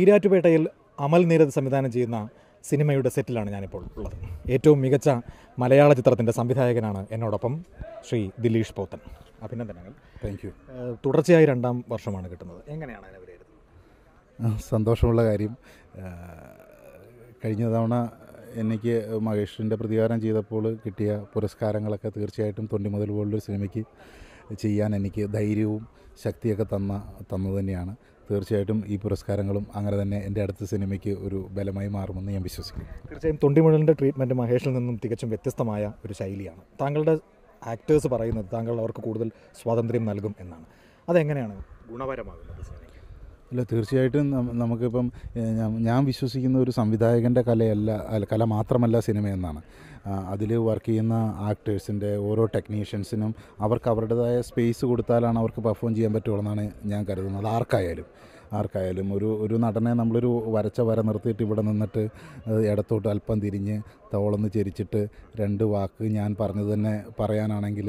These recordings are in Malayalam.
ഈരാറ്റുപേട്ടയിൽ അമൽ നീരദ് സംവിധാനം ചെയ്യുന്ന സിനിമയുടെ സെറ്റിലാണ് ഞാനിപ്പോൾ ഉള്ളത്. ഏറ്റവും മികച്ച മലയാള ചിത്രത്തിന്റെ സംവിധായകനാണ് എന്നോടൊപ്പം ശ്രീ ദിലീഷ് പോത്തൻ. അഭിനന്ദനങ്ങൾ. താങ്ക് യു തുടർച്ചയായി രണ്ടാം വർഷമാണ് കിട്ടുന്നത്. എങ്ങനെയാണ് അതിനെ വിലയിരുത്തുന്നത്? സന്തോഷമുള്ള കാര്യം. കഴിഞ്ഞ തവണ എനിക്ക് മഹേഷിന്റെ പ്രതികാരം ചെയ്തപ്പോൾ കിട്ടിയ പുരസ്കാരങ്ങളൊക്കെ തീർച്ചയായിട്ടും തൊണ്ടി മുതൽ പോലുള്ളൊരു സിനിമയ്ക്ക് ചെയ്യാൻ എനിക്ക് ധൈര്യവും ശക്തിയൊക്കെ തന്ന തന്നു തന്നെയാണ്. തീർച്ചയായിട്ടും ഈ പുരസ്കാരങ്ങളും അങ്ങനെ തന്നെ എന്റെ അടുത്ത സിനിമയ്ക്ക് ഒരു ബലമായി മാറുമെന്ന് ഞാൻ വിശ്വസിക്കുന്നു. തീർച്ചയായും തൊണ്ടിമുഴലിന്റെ ട്രീറ്റ്മെന്റ് മഹേഷിൽ നിന്നും തികച്ചും വ്യത്യസ്തമായ ഒരു ശൈലിയാണ്. താങ്കളുടെ ആക്ടേഴ്സ് പറയുന്നത് താങ്കൾ അവർക്ക് കൂടുതൽ സ്വാതന്ത്ര്യം നൽകും എന്നാണ്. അതെങ്ങനെയാണ് ഗുണപരമാകുന്നത് അല്ല തീർച്ചയായിട്ടും നമുക്കിപ്പം ഞാൻ- വിശ്വസിക്കുന്ന ഒരു സംവിധായകന്റെ കലയല്ല കല മാത്രമല്ല സിനിമ എന്നാണ്. അതിൽ വർക്ക് ചെയ്യുന്ന ആക്ടേഴ്സിന്റെ ഓരോ ടെക്നീഷ്യൻസിനും അവർക്ക് അവരുടേതായ സ്പേസ് കൊടുത്താലാണ് അവർക്ക് പെർഫോം ചെയ്യാൻ പറ്റുള്ളൂ എന്നാണ് ഞാൻ കരുതുന്നത്. ആർക്കായാലും. ആർക്കായാലും ഒരു ഒരു നടനെ നമ്മളൊരു വരച്ച വര നിർത്തിയിട്ട് ഇവിടെ നിന്നിട്ട് ഇടത്തോട്ട് അല്പം തിരിഞ്ഞ് തോളന്ന് ചെരിച്ചിട്ട് രണ്ട് വാക്ക് ഞാൻ പറഞ്ഞത് തന്നെ പറയാനാണെങ്കിൽ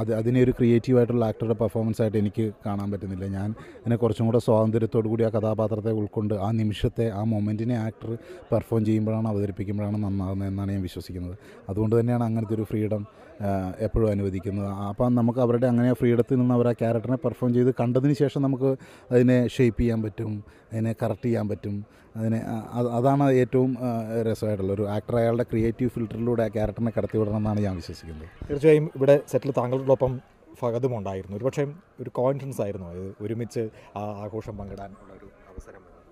അത് അതിനെ ഒരു ക്രിയേറ്റീവായിട്ടുള്ള ആക്ടറുടെ പെർഫോമൻസ് ആയിട്ട് എനിക്ക് കാണാൻ പറ്റുന്നില്ല. ഞാൻ അതിനെ കുറച്ചും കൂടെ സ്വാതന്ത്ര്യത്തോടു കൂടി ആ കഥാപാത്രത്തെ ഉൾക്കൊണ്ട് ആ നിമിഷത്തെ ആ മൊമെന്റിനെ ആക്ടർ പെർഫോം ചെയ്യുമ്പോഴാണ് അവതരിപ്പിക്കുമ്പോഴാണ് നന്നാകുന്നത് എന്നാണ് ഞാൻ വിശ്വസിക്കുന്നത്. അതുകൊണ്ട് തന്നെയാണ് അങ്ങനത്തെ ഒരു ഫ്രീഡം എപ്പോഴും അനുവദിക്കുന്നത്. അപ്പം നമുക്ക് അവരുടെ അങ്ങനെ ഫ്രീഡത്തിൽ നിന്ന് അവർ ആ ക്യാരക്ടറിനെ പെർഫോം ചെയ്ത് കണ്ടതിന് ശേഷം നമുക്ക് അതിനെ ഷേപ്പ് ചെയ്യാൻ പറ്റും അതിനെ കറക്റ്റ് ചെയ്യാൻ പറ്റും. അതിനെ അതാണ് ഏറ്റവും രസമായിട്ടുള്ള ഒരു ആക്ടർ അയാളുടെ ക്രിയേറ്റീവ് ഫിൽറ്ററിലൂടെ ആ ക്യാരക്ടറിനെ കടത്തി വിടണമെന്നാണ് ഞാൻ വിശ്വസിക്കുന്നത്. തീർച്ചയായും ഇവിടെ സെറ്റിൽ താങ്കളോടൊപ്പം ഫഹദും ഉണ്ടായിരുന്നു. ഒരു പക്ഷേ ഒരു കോൺഫിഡൻസ് ആയിരുന്നു. അത് ഒരുമിച്ച് ആ ആഘോഷം പങ്കിടാനുള്ള ഒരു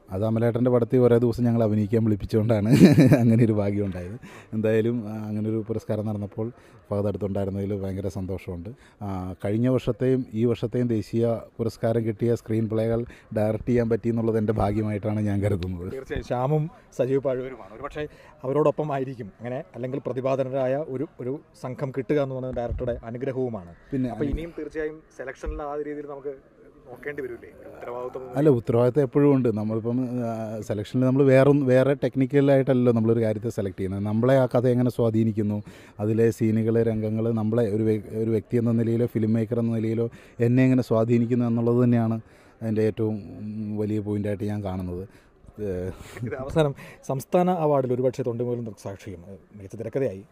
അത് അമലേട്ടന്റെ പടത്തിൽ ഓരോ ദിവസം ഞങ്ങൾ അഭിനയിക്കാൻ വിളിപ്പിച്ചുകൊണ്ടാണ് അങ്ങനെ ഒരു ഭാഗ്യം ഉണ്ടായത്. എന്തായാലും അങ്ങനെ ഒരു പുരസ്കാരം നടന്നപ്പോൾ ഫഹദ് അടുത്തുണ്ടായിരുന്നതിൽ ഭയങ്കര സന്തോഷമുണ്ട്. കഴിഞ്ഞ വർഷത്തെയും ഈ വർഷത്തെയും ദേശീയ പുരസ്കാരം കിട്ടിയ സ്ക്രീൻ പ്ലേകൾ ഡയറക്റ്റ് ചെയ്യാൻ പറ്റി എന്നുള്ളത് എന്റെ ഭാഗ്യമായിട്ടാണ് ഞാൻ കരുതുന്നത്. തീർച്ചയായും. ശ്യാമും സജീവ് പാഴുവരുമാണ്. ഒരു പക്ഷേ അവരോടൊപ്പം ആയിരിക്കും. അങ്ങനെ അല്ലെങ്കിൽ പ്രതിപാദനരായ ഒരു ഒരു സംഘം കിട്ടുക എന്ന് പറയുന്നത് ഡയറക്ടറുടെ അനുഗ്രഹവുമാണ്. പിന്നെ അപ്പോൾ ഇനിയും തീർച്ചയായും സെലക്ഷനിൽ ആ രീതിയിൽ നമുക്ക് അല്ല ഉത്തരവാദിത്തം എപ്പോഴും ഉണ്ട്. നമ്മളിപ്പം സെലക്ഷനിൽ നമ്മൾ വേറെ വേറെ ടെക്നിക്കലായിട്ടല്ലോ നമ്മളൊരു കാര്യത്തെ സെലക്ട് ചെയ്യുന്നത്. നമ്മളെ ആ കഥ എങ്ങനെ സ്വാധീനിക്കുന്നു? അതിലെ സീനുകൾ രംഗങ്ങൾ നമ്മളെ ഒരു ഒരു വ്യക്തി എന്ന നിലയിലോ ഫിലിം മേക്കർ എന്ന നിലയിലോ എന്നെ എങ്ങനെ സ്വാധീനിക്കുന്നു എന്നുള്ളത് തന്നെയാണ് അതിന്റെ ഏറ്റവും വലിയ പോയിന്റായിട്ട് ഞാൻ കാണുന്നത്. അവസാനം സംസ്ഥാന അവാർഡിൽ ഒരുപക്ഷെ തൊണ്ടുമുതലും ദൃക്സാക്ഷിയും ഏഹ്, മികച്ച തിരക്കഥയായി.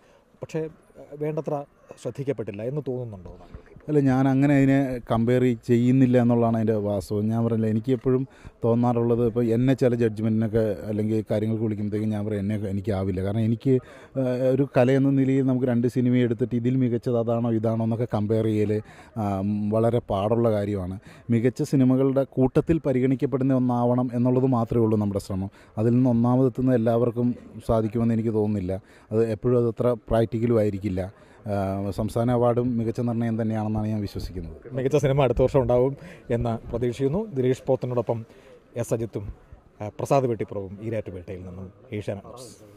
പക്ഷേ വേണ്ടത്ര ശ്രദ്ധിക്കപ്പെട്ടില്ല എന്ന് തോന്നുന്നുണ്ടോ താങ്കൾക്ക്? അല്ല ഞാൻ അങ്ങനെ അതിനെ കമ്പയർ ചെയ്യുന്നില്ല എന്നുള്ളതാണ് അതിന്റെ വാസ്തവം. ഞാൻ പറഞ്ഞില്ല എനിക്ക് എപ്പോഴും തോന്നാറുള്ളത് ഇപ്പോൾ എന്നെ ചില ജഡ്ജ്മെന്റിനൊക്കെ അല്ലെങ്കിൽ കാര്യങ്ങൾക്ക് വിളിക്കുമ്പോഴത്തേക്കും ഞാൻ പറയും എന്നെ എനിക്കാവില്ല. കാരണം എനിക്ക് ഒരു കലയെന്ന നിലയിൽ നമുക്ക് രണ്ട് സിനിമ എടുത്തിട്ട് ഇതിൽ മികച്ചത് അതാണോ ഇതാണോ എന്നൊക്കെ കമ്പയർ ചെയ്യൽ വളരെ പാടുള്ള കാര്യമാണ്. മികച്ച സിനിമകളുടെ കൂട്ടത്തിൽ പരിഗണിക്കപ്പെടുന്ന ഒന്നാവണം എന്നുള്ളത് മാത്രമേ ഉള്ളൂ നമ്മുടെ ശ്രമം. അതിൽ നിന്ന് ഒന്നാമതെത്തുന്ന എല്ലാവർക്കും സാധിക്കുമെന്ന് എനിക്ക് തോന്നുന്നില്ല. അത് എപ്പോഴും അത് അത്ര പ്രാക്ടിക്കലും ആയിരിക്കില്ല. സംസ്ഥാന അവാർഡും മികച്ച നിർണയം തന്നെയാണെന്നാണ് ഞാൻ വിശ്വസിക്കുന്നത്. മികച്ച സിനിമ അടുത്ത വർഷം ഉണ്ടാവും എന്ന് പ്രതീക്ഷിക്കുന്നു. ദിലീഷ് പോത്തനോടൊപ്പം എസ് അജിത്തും പ്രസാദ് വെട്ടിപ്പുറവും ഈരാറ്റുപേട്ടയിൽ നിന്നും ന്യൂസ്.